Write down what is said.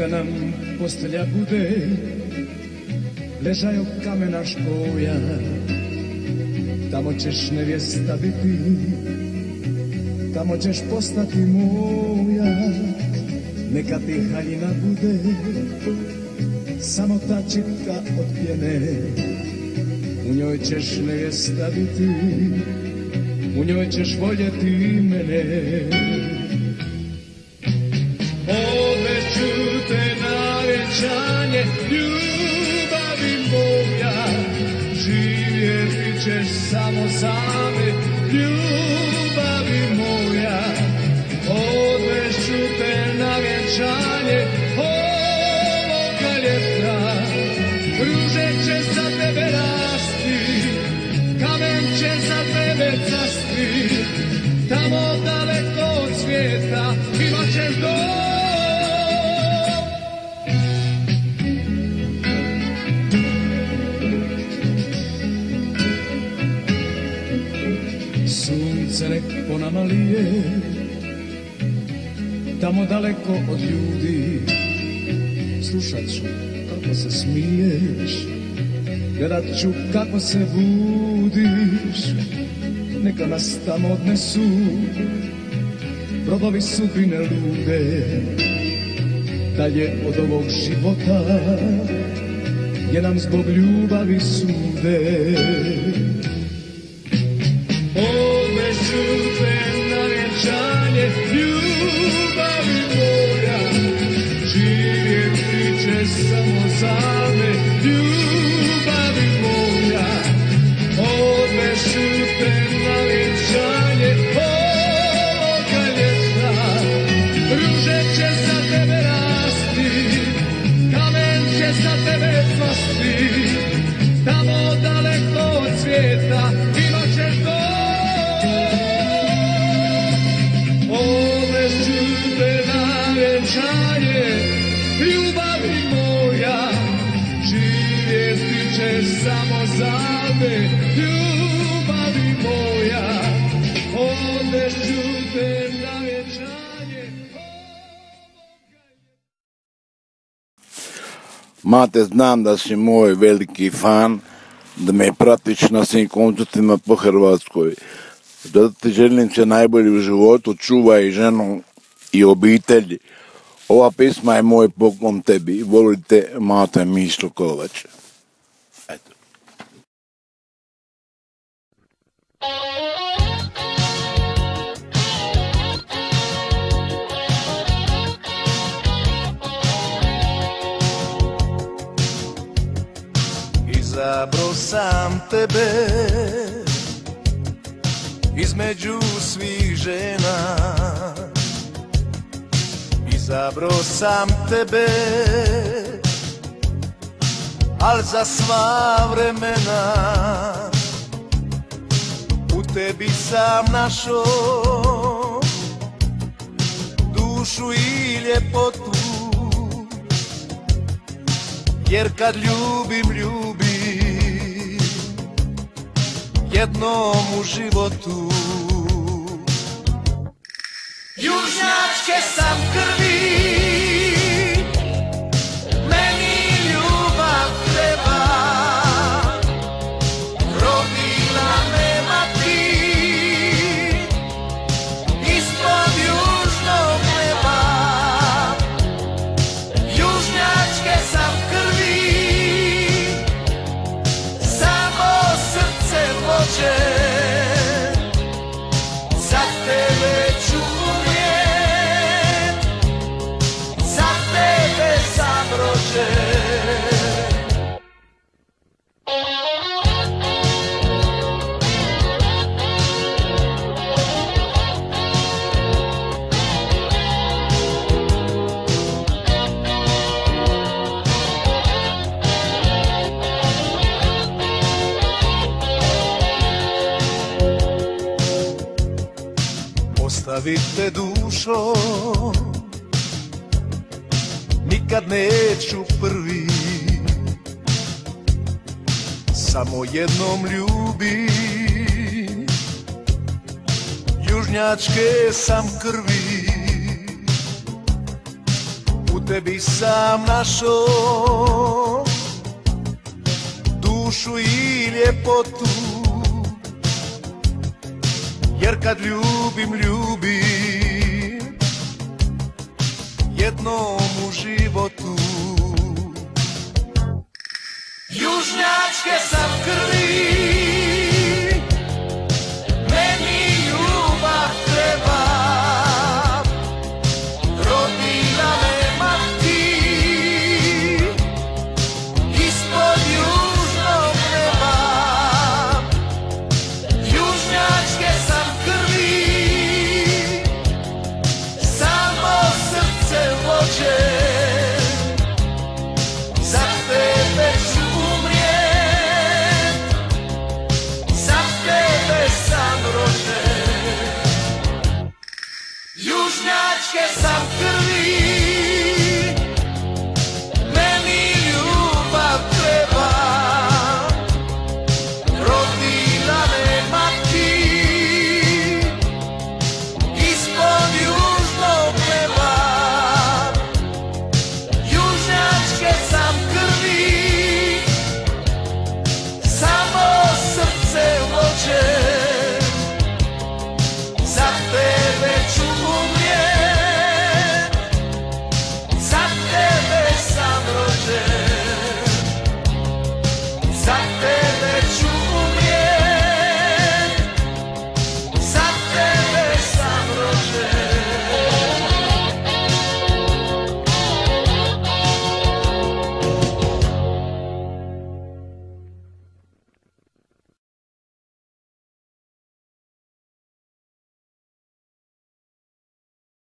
Neka nam postelja bude Ležajo kamena škoja. Tamo ćeš nevjesta biti Tamo ćeš postati moja. Neka ti haljina bude Samo ta čitka od pjene. U njoj ćeš nevjesta biti U njoj ćeš voljeti mene vjenčanje Ljubavi moja. Živjeti ćeš samo za me Ljubavi moja. Odveću te na vjenčanje Sunce nek po nama lije Tamo daleko od ljudi. Slušat ću kako se smiješ Gledat ću kako se budiš. Neka nas tamo odnesu Brodovi sudbine lude Dalje od ovog života Gdje nam zbog ljubavi sude samo za me ljubavi moja. Odveću te na vjenčanje ovoga ljeta Ruže će za tebe rasti Kamen će za tebe cvasti Tamo daleko od svijeta Mate, znam da si moj veliki fan, da me pratiš na svim koncertima po Hrvatskoj. Da ti želim sve najbolje u životu, čuvaj ženu i obitelj. Ova pisma je moj poklon tebi. Volite Mate Mišlo Kovač. Eto. Izabro sam tebe između svih žena. Izabro sam tebe al za sva vremena u tebi sam našo dušu i ljepotu. Jer kad ljubim, ljubim jednom u životu. Južnjačke sam Ostavite dušo Nikad neću prvi. Samo jednom ljubi. Južnjačke sam krvi. U tebi sam našo Dušu i ljepotu. Jer kad ljubim, ljubim Jednom u životu. Južnjačke sam krvi get some.